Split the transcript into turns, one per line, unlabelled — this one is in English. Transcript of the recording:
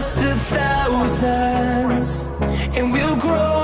just a thousand, and we'll grow.